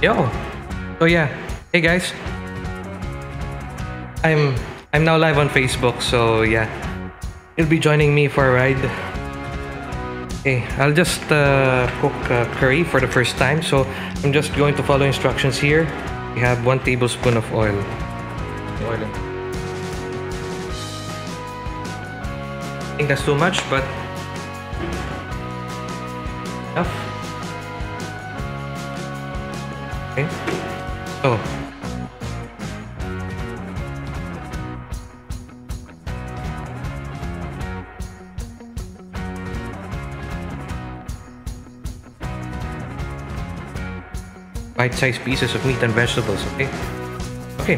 Yo. So yeah. Hey guys. I'm I'm now live on Facebook, so yeah. You'll be joining me for a ride. Okay, I'll just uh, cook uh, curry for the first time. So I'm just going to follow instructions here. We have one tablespoon of oil. Oil. I think that's too much, but enough. So bite-sized pieces of meat and vegetables, okay? Okay.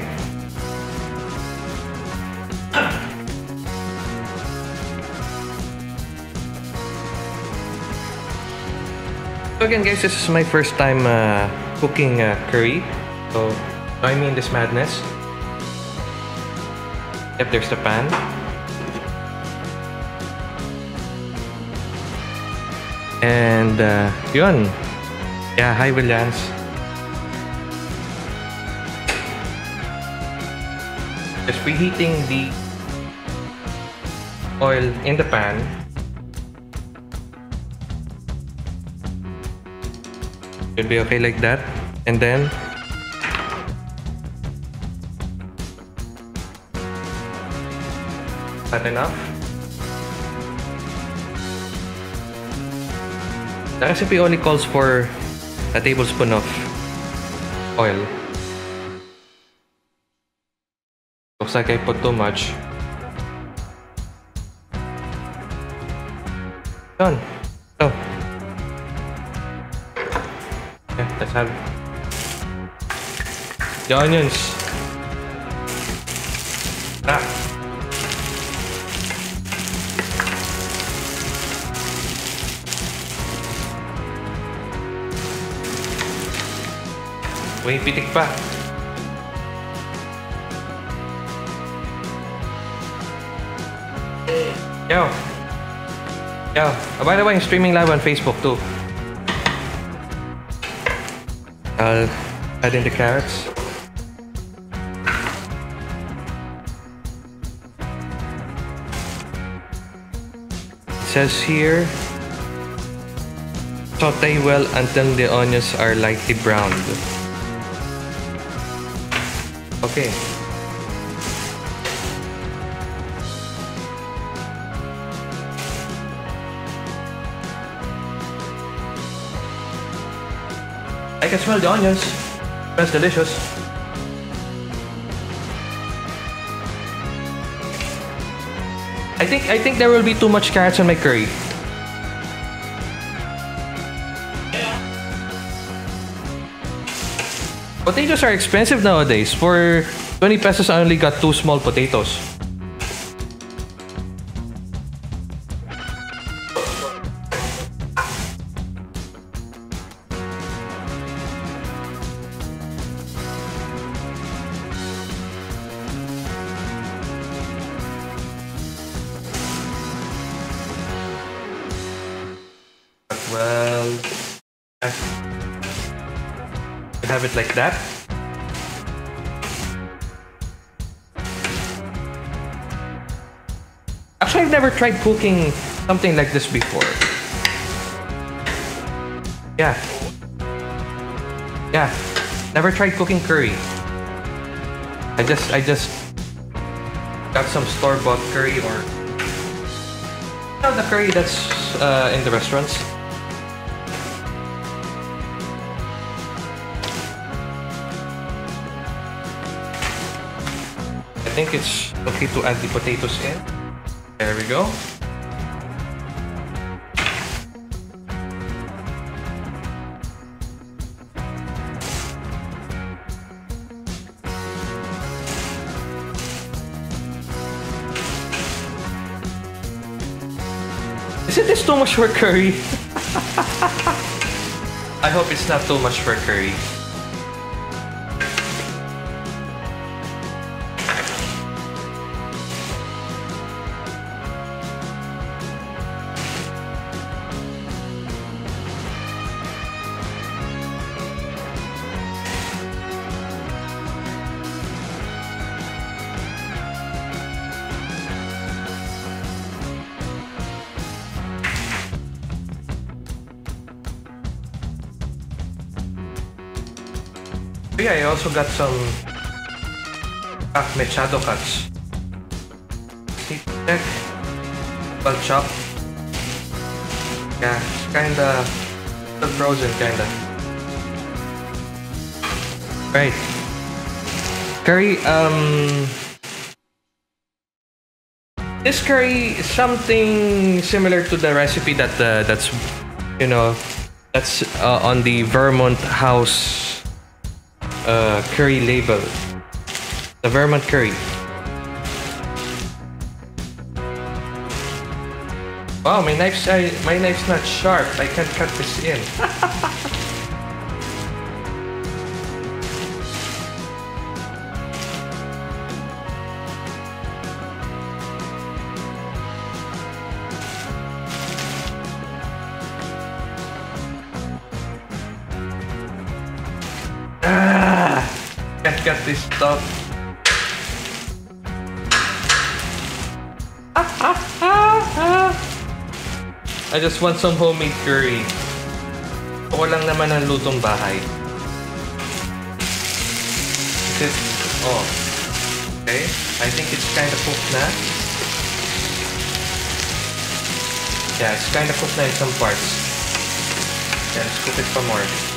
Again guys, this is my first time uh, cooking uh, curry. So join me in this madness. Yep, there's the pan. And uh, yun. Yeah, hi Williams. Just preheating the oil in the pan. Should be okay like that. And then that enough? The recipe only calls for a tablespoon of oil. Looks like I put too much. Done. So. Yeah, let's have the onions. Pitik pa. Yo. Yo. Oh, by the way, I'm streaming live on Facebook too. I'll add in the carrots. It says here, saute well until the onions are lightly browned. Okay. I can smell the onions. Smells delicious. I think I think there will be too much carrots in my curry. Potatoes are expensive nowadays. For 20 pesos, I only got two small potatoes. Never tried cooking something like this before. Yeah. Yeah. Never tried cooking curry. I just I just got some store-bought curry or you know the curry that's uh, in the restaurants. I think it's okay to add the potatoes in. There we go. Isn't this too much for curry? I hope it's not too much for curry. Also got some ah, mechado cuts. See, check. Well chopped. Yeah, kinda frozen, kinda. Right. Curry, um this curry is something similar to the recipe that uh, that's you know that's uh, on the Vermont House uh, curry label. The Vermont curry. Wow, my knife's I, my knife's not sharp. I can't cut this in. can't this stuff. I just want some homemade curry. Ako lang naman ang lutong bahay. Is it? Oh. Okay. I think it's kind of cooked na. Yeah, it's kind of cooked na in some parts. Yeah, let's cook it some more.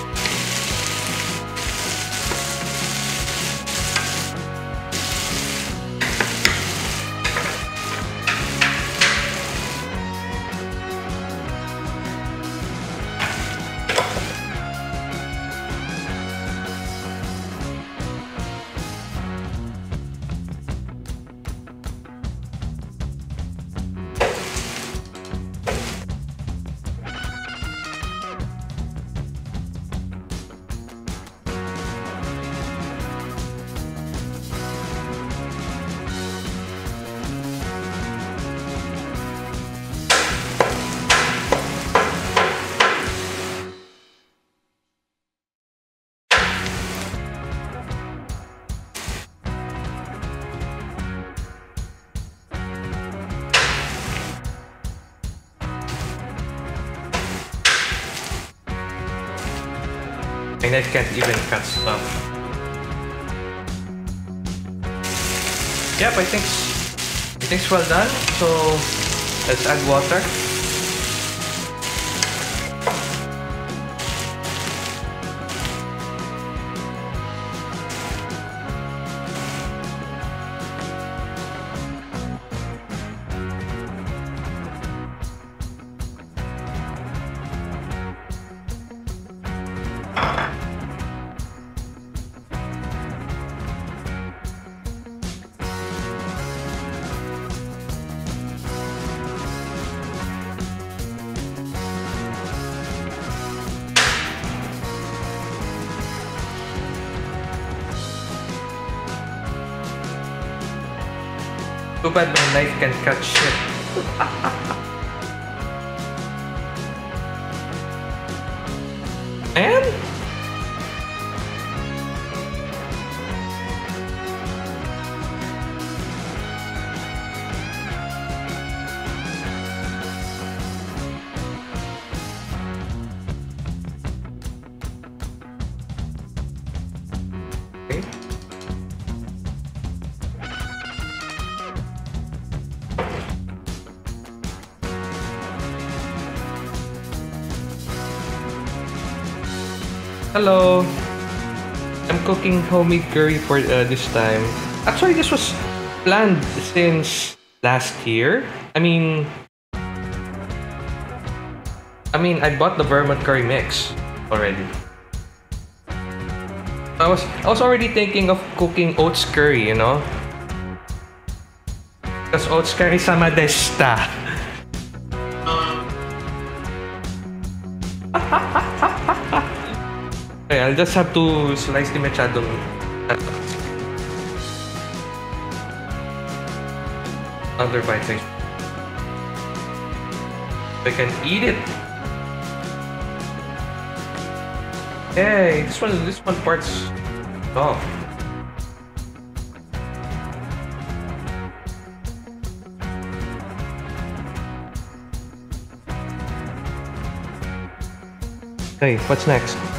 Knife can't even cut stuff. Yep, I think I think it's well done. So let's add water. Knife Hello. I'm cooking homemade curry for uh, this time. Actually, this was planned since last year. I mean, I mean, I bought the Vermont curry mix already. I was I was already thinking of cooking oats curry, you know, because oats curry sama desta. I'll just have to slice the mechado. Other bites. I can eat it. Hey, this one, this one part's off. Okay, what's next?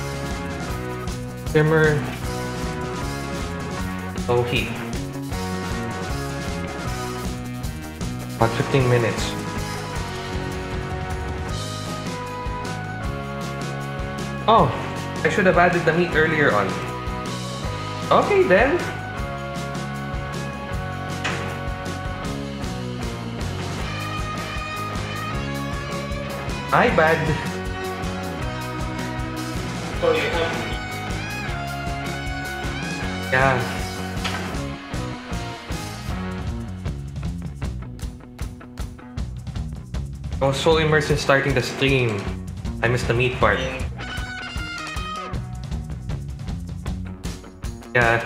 Simmer low heat. About 15 minutes. Oh, I should have added the meat earlier on. Okay then. My bad. Oh, Yeah. I was so immersed in starting the stream. I missed the meat part. Yeah.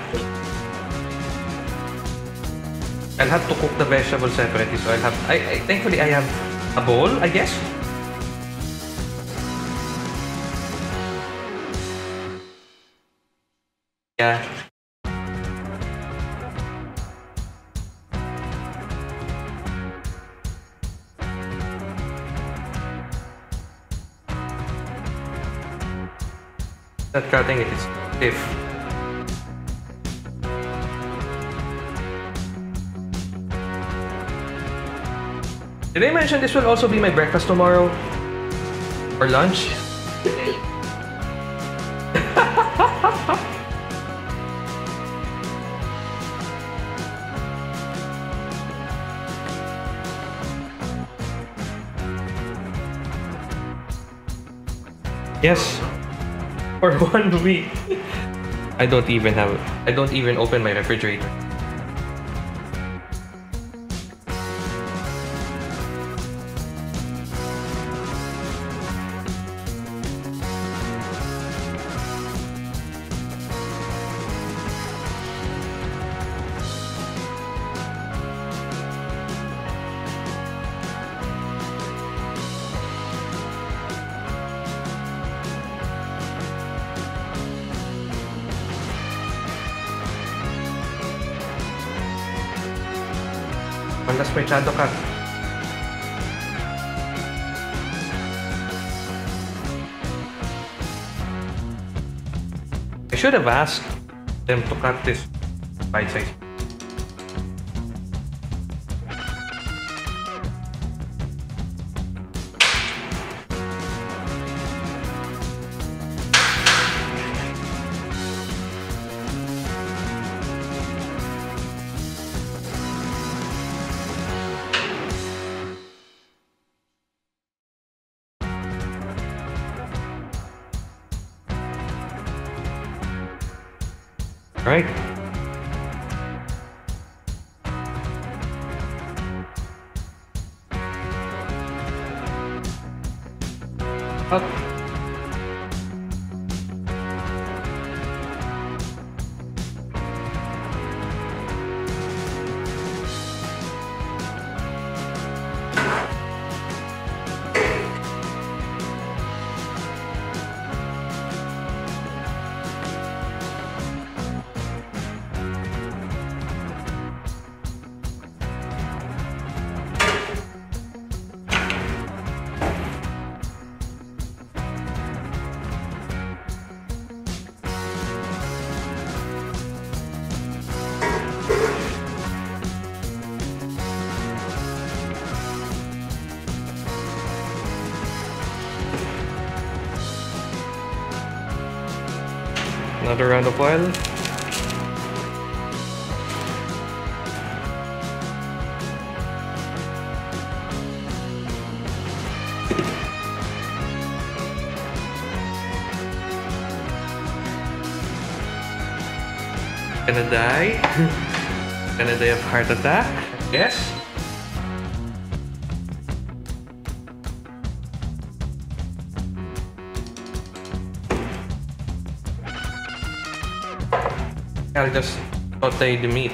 I'll have to cook the vegetables separately, so I'll have. I, I thankfully I have a bowl, I guess. Yeah. Cutting it, it's stiff. Did I mention this will also be my breakfast tomorrow? Or lunch? Yes. For one week. I don't even have I don't even open my refrigerator. I should have asked them to cut this bite size. Another round of oil. Gonna die. Gonna die of heart attack. Yes. I'll just saute the meat.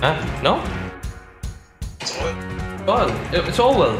Huh? No? It's oil. It's all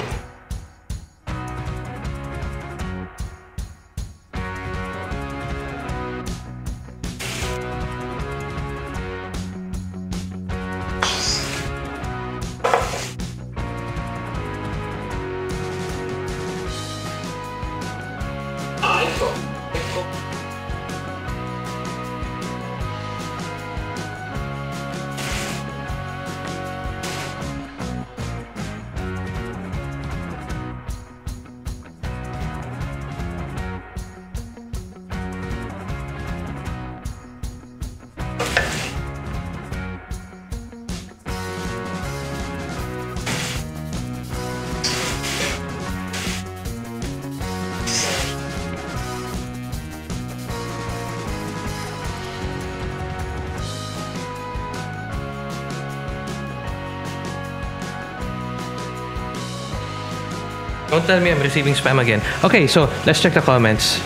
Don't tell me I'm receiving spam again. Okay, so let's check the comments.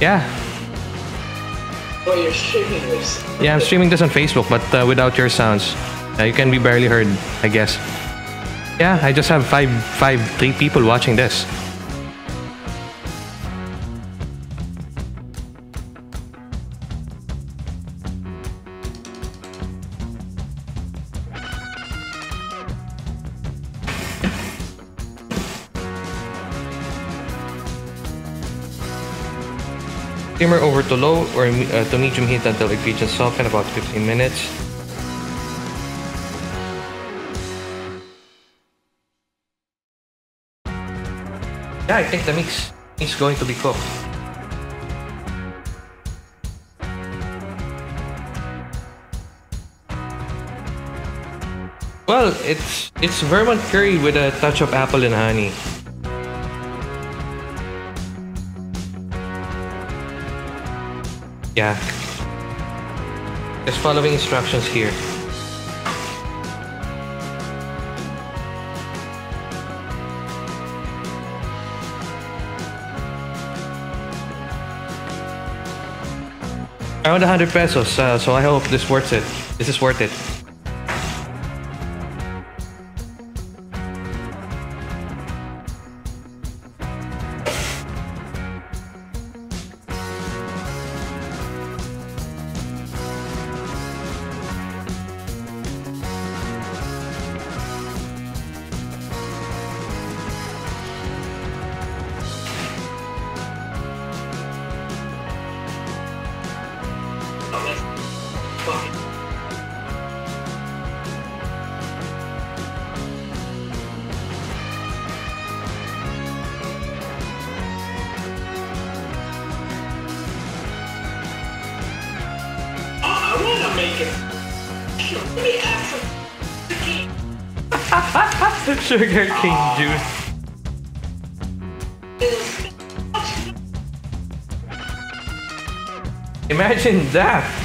Yeah, Oh, you're streaming this. yeah, I'm streaming this on Facebook, but uh, without your sounds. Uh, you can be barely heard, I guess. Yeah, I just have five, five, three people watching this. Simmer over to low or uh, to medium heat until it reaches soft in about 15 minutes. Yeah, I think the mix is going to be cooked. Well, it's it's Vermont curry with a touch of apple and honey. Yeah. Just following instructions here. Around 100 pesos, uh, so I hope this worth it. This is worth it. Sugar ah. cane juice. Imagine that.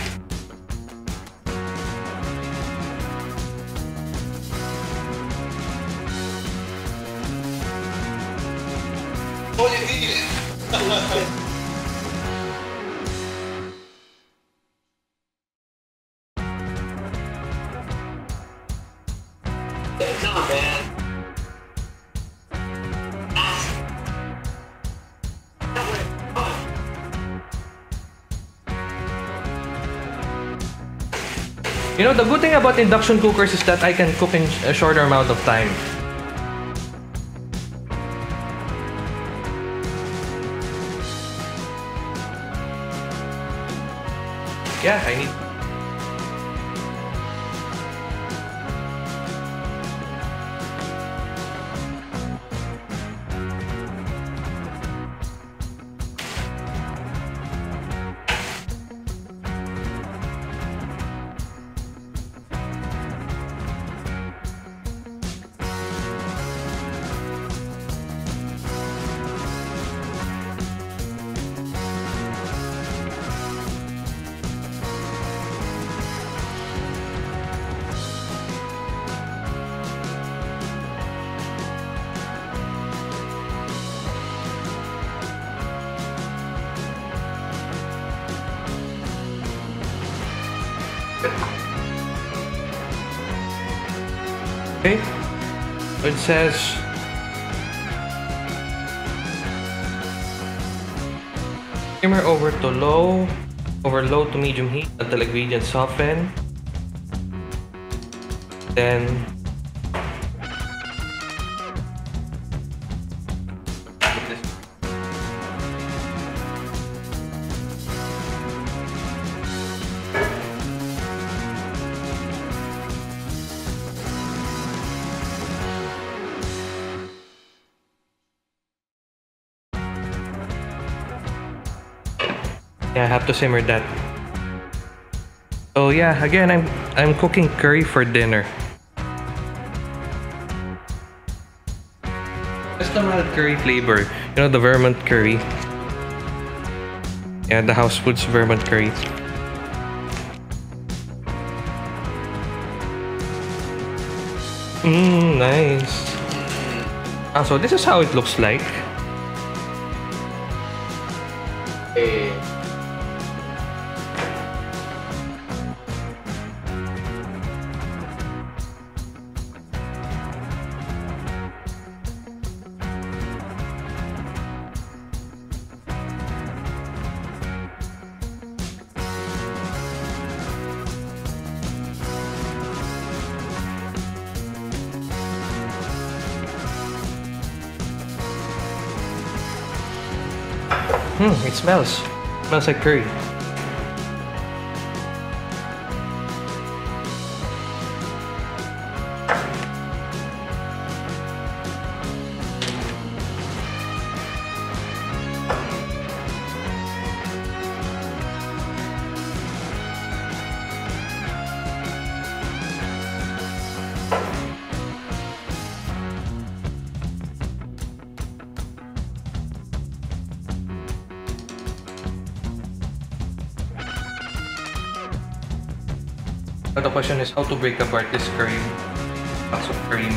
You know, the good thing about induction cookers is that I can cook in a shorter amount of time. Yeah, I need. It says simmer over to low, over low to medium heat until the ingredients soften. Then have to simmer that. So yeah, again, I'm I'm cooking curry for dinner. Mild curry flavor, you know the Vermont curry. Yeah, the House Foods Vermont curry. Mmm, nice. Ah, so this is how it looks like. Eh, smells. smells like curry. How to break apart this curry box of curry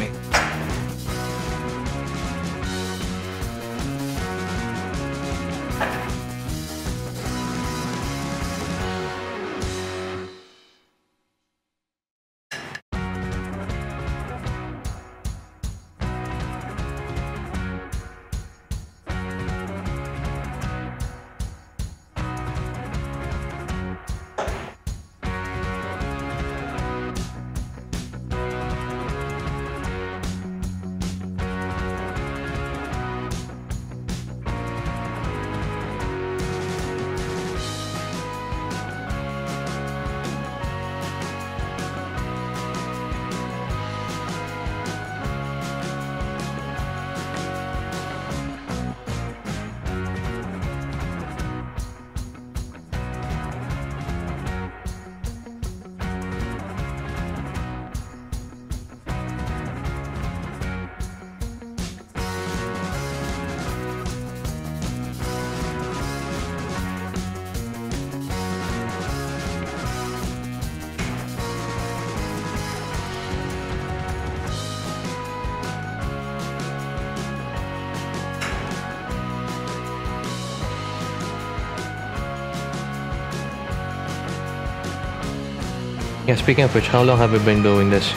Yeah, speaking of which, how long have we been doing this?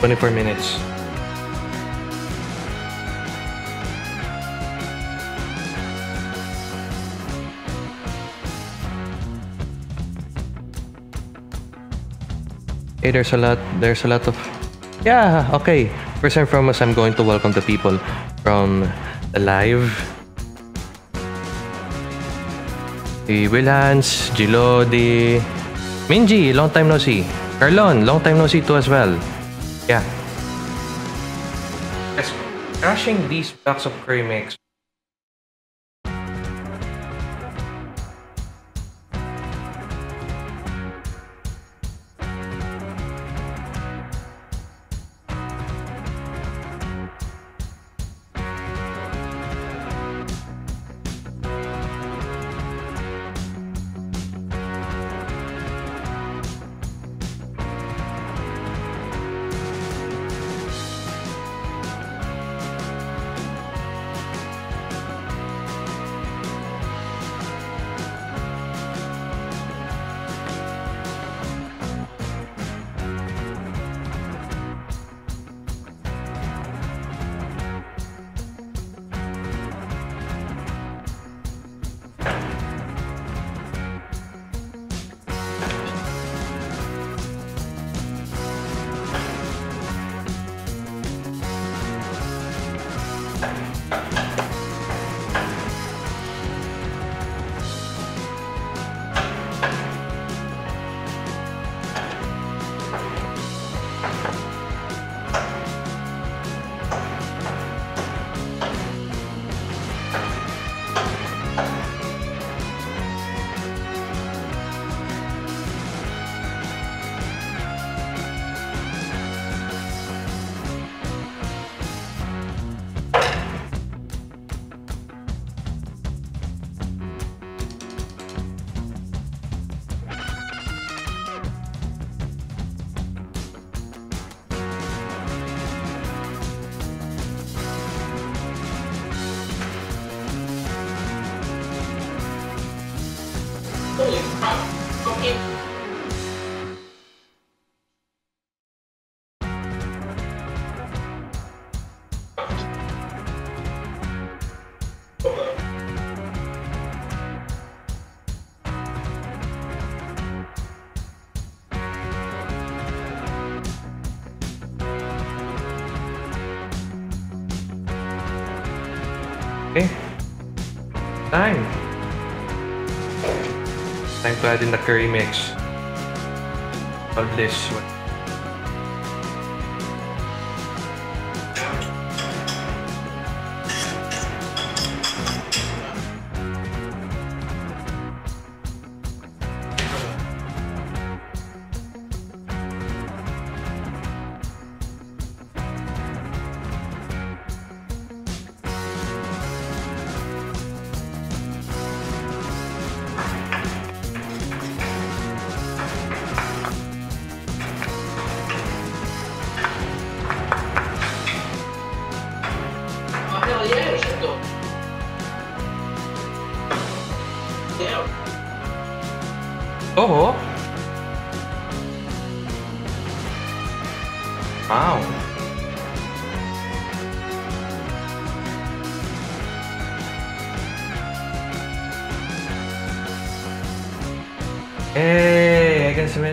24 minutes. Hey, there's a lot, there's a lot of... Yeah, okay. First and foremost, I'm going to welcome the people from the live. The Wilhans, Gilodi, Minji, long time no see. Carlon, long time no see too as well. Yeah. Yes, crushing these blocks of curry mix. Add in the curry mix. All this.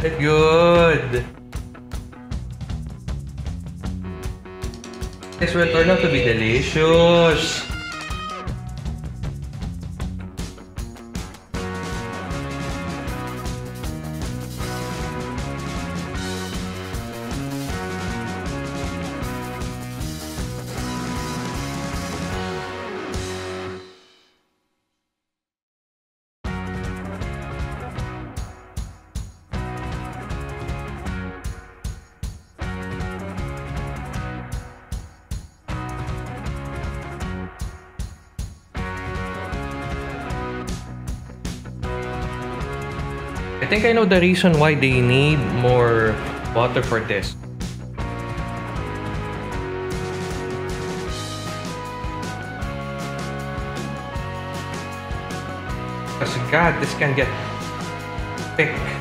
Good. This will turn out to be delicious. I know the reason why they need more water for this. Because God, this can get thick.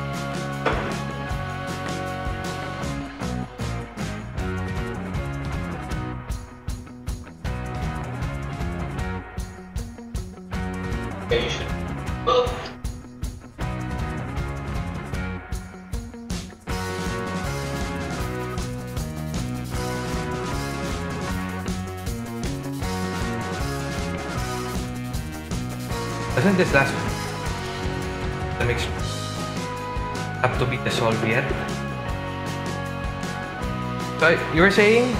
You were saying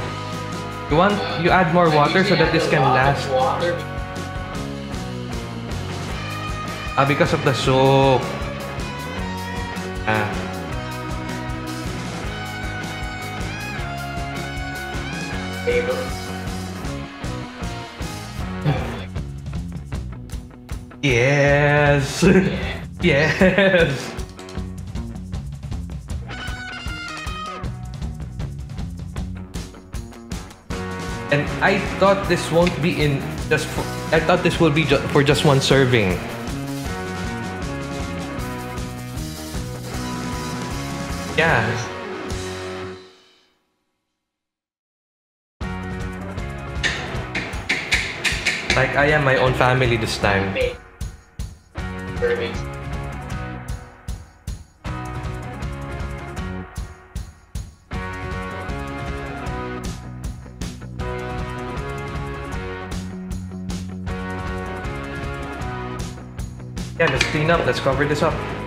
you want you add more water so that this can last ah, because of the soap. Ah. Yes. yes. Thought this won't be in just for, I thought this will be ju- for just one serving. Yeah. Like I am my own family this time. Big. Clean up. Let's cover this up.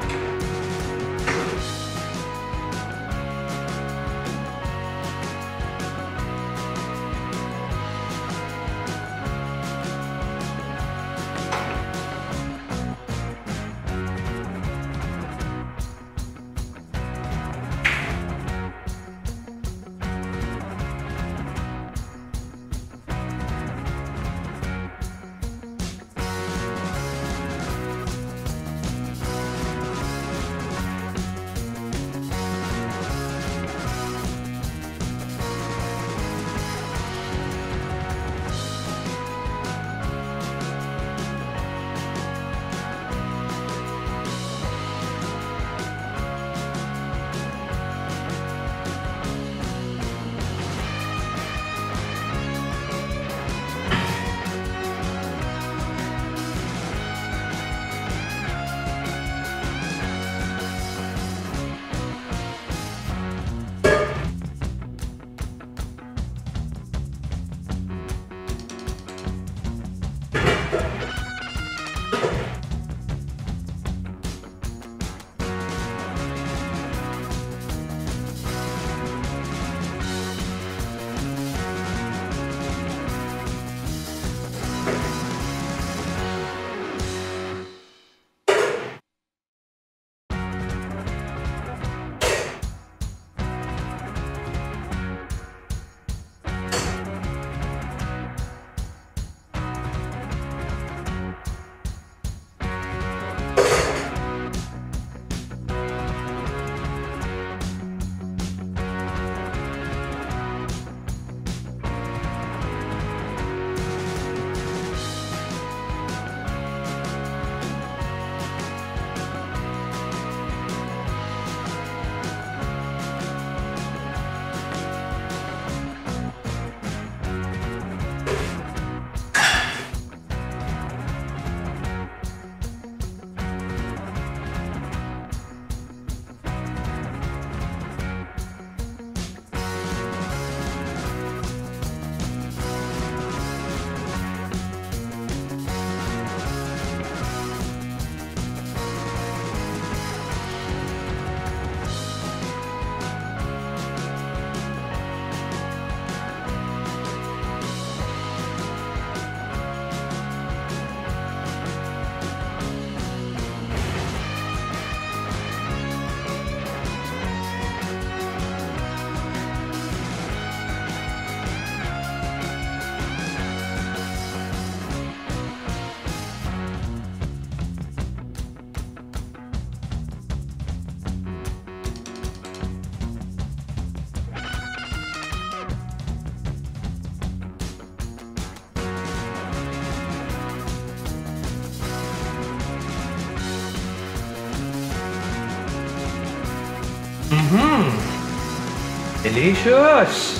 Delicious!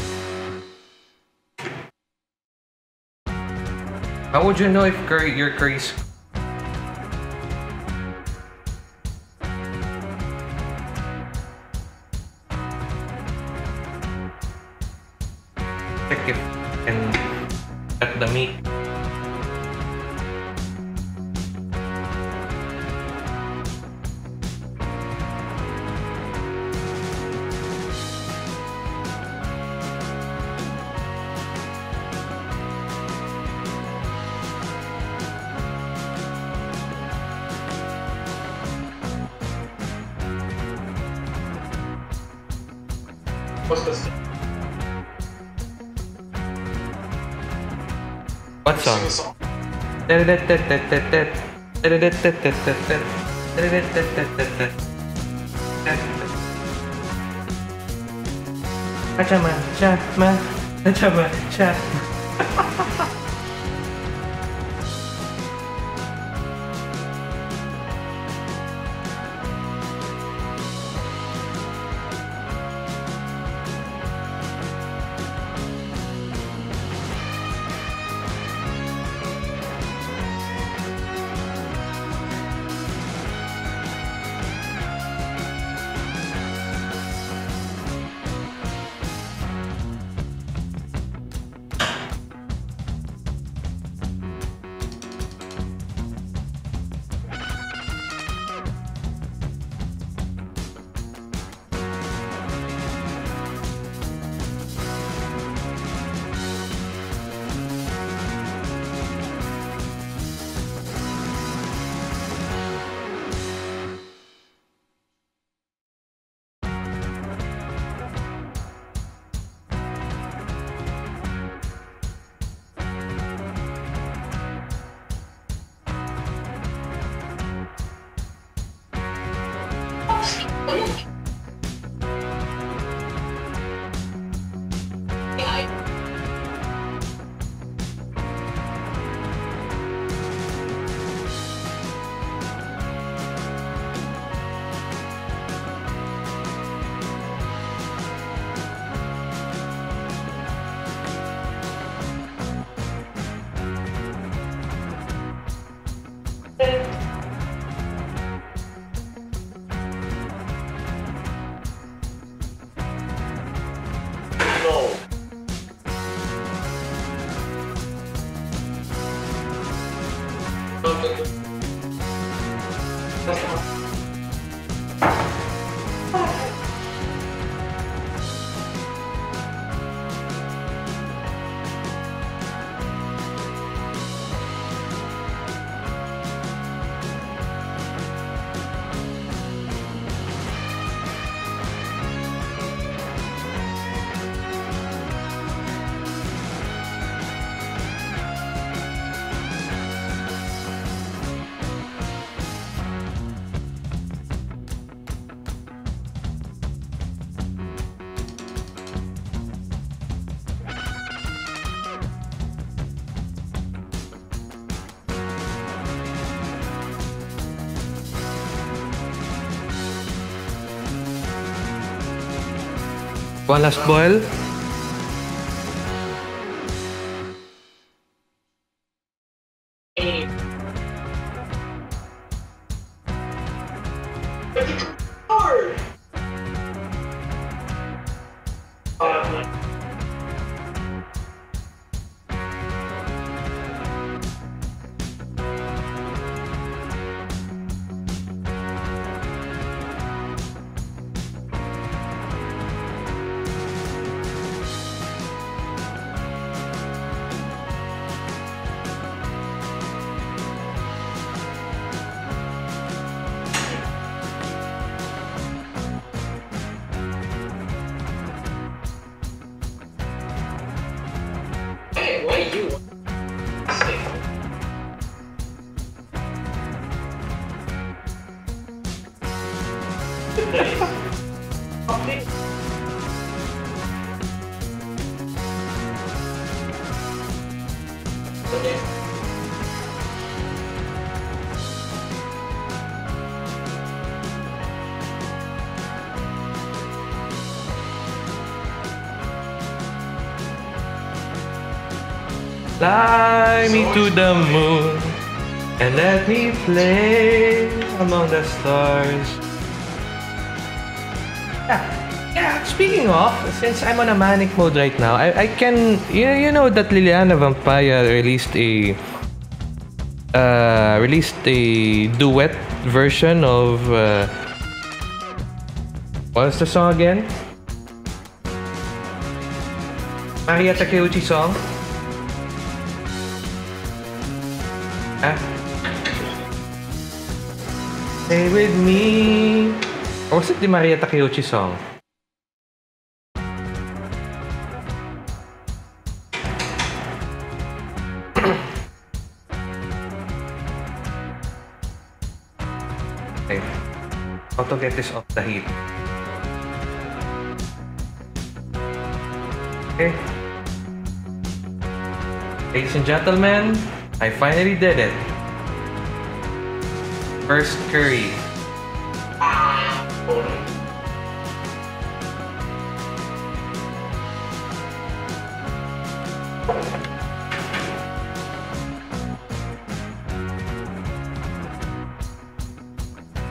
How would you know if curry, your curry's What song? song. Chama, chama, chama, chama. One last boil. To the moon and let me play among the stars. Yeah, yeah. Speaking of, since I'm on a manic mode right now, I, I can you you know that Liliana Vampaya released a uh, released a duet version of uh, what's the song again? Maria Takeuchi song. Stay with me. Or was it the Maria Takeuchi song? okay. How to get this off the heat. Okay. Ladies and gentlemen, I finally did it. First curry.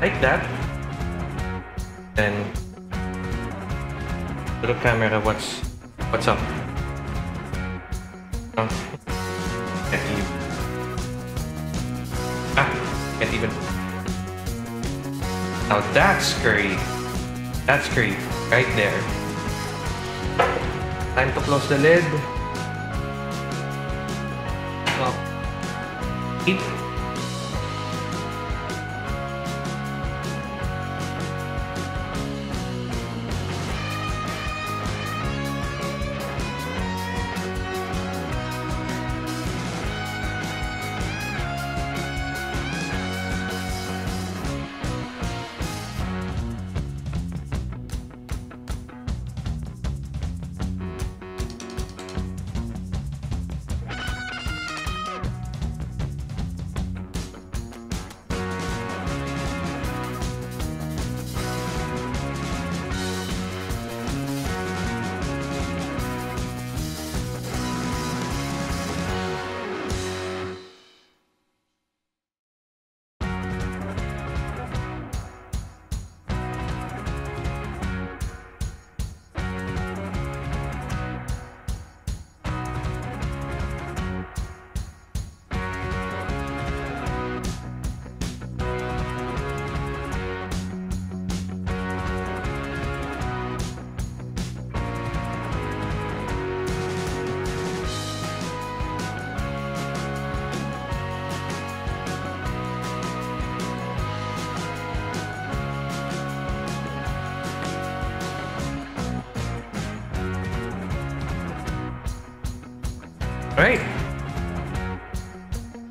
Like that. Then the camera, what's what's up? That's curry. That's curry. Right there. Time to close the lid. Oh. Eat.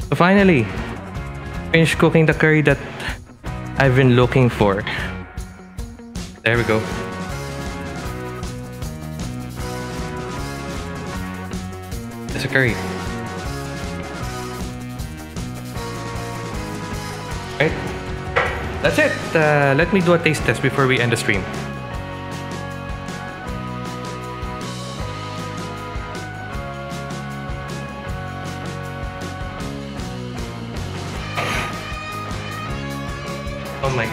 So finally, finished cooking the curry that I've been looking for. There we go. It's a curry. Right. That's it. Uh, let me do a taste test before we end the stream.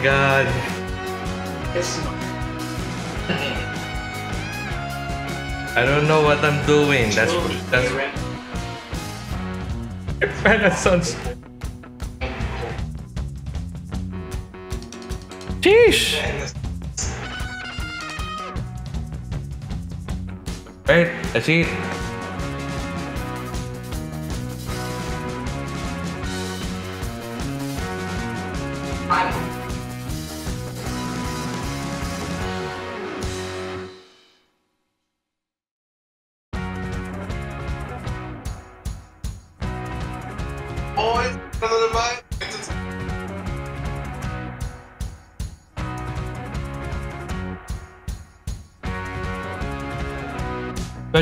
God. I don't know what I'm doing. That's that's that sounds. Sheesh. Right, that's it.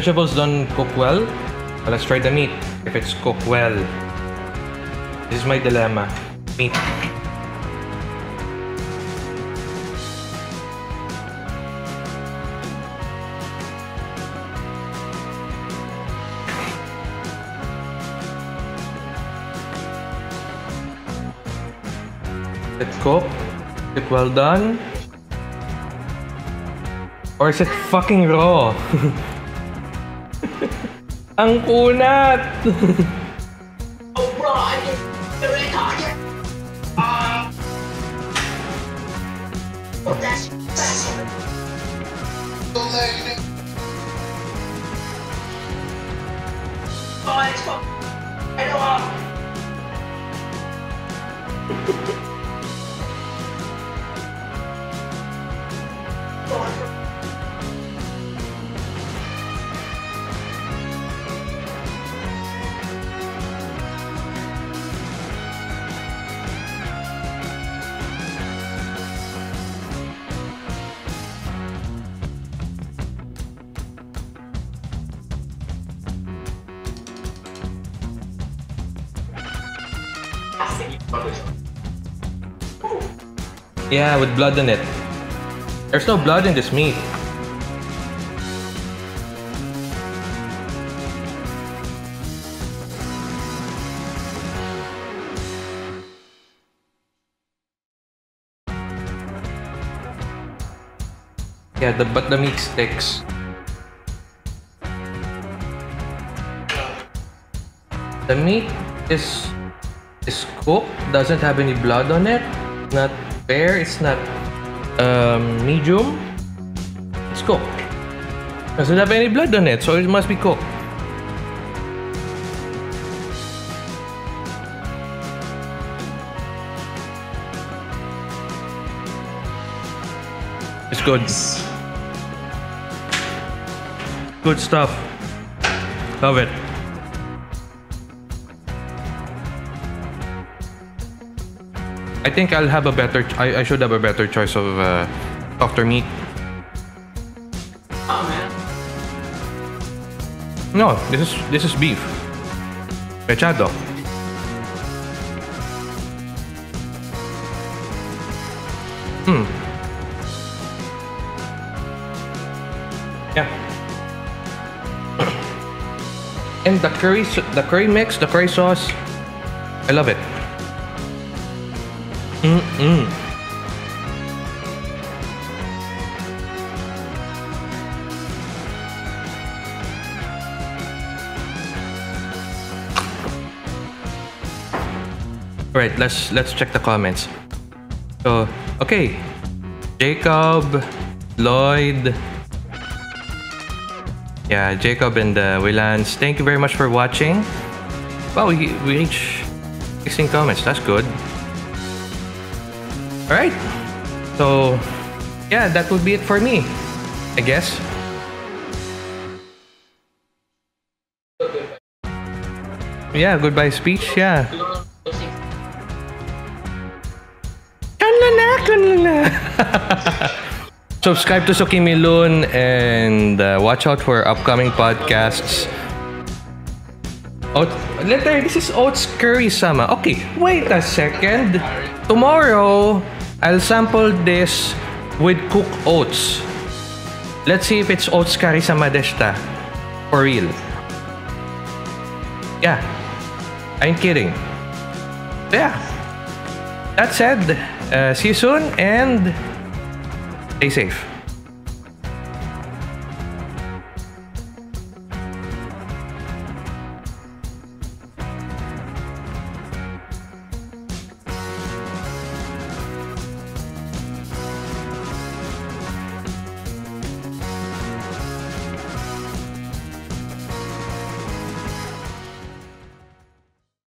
vegetables don't cook well, well, let's try the meat. If it's cooked well. This is my dilemma. Meat. Is it cooked? Is it well done? Or is it fucking raw? Ang kunat! Yeah, with blood in it. There's no blood in this meat. Yeah, the, but the meat sticks. The meat is is cooked, doesn't have any blood on it. Not rare, it's not um, medium. It's cooked. Doesn't have any blood on it, so it must be cooked. It's good. Good stuff. Love it. Think I'll have a better. I, I should have a better choice of uh, softer meat. oh man. No, this is this is beef. Mechado. Hmm. Yeah. And the curry, the curry mix, the curry sauce, I love it. Mm-mm. Right, let's let's check the comments. So, okay. Jacob, Lloyd. Yeah, Jacob and uh, Willans, thank you very much for watching. Wow, we, we reached 16 comments. That's good. All right. So, yeah, that would be it for me, I guess. Yeah, goodbye speech. Yeah. Subscribe to Sukimi Loon and uh, watch out for upcoming podcasts. Oat, letter, this is Oats Curry Sama. Okay, wait a second. Tomorrow, I'll sample this with cooked oats. Let's see if it's Oats Curry Sama deshta. For real. Yeah. I ain't kidding. Yeah. That said, uh, see you soon and stay safe.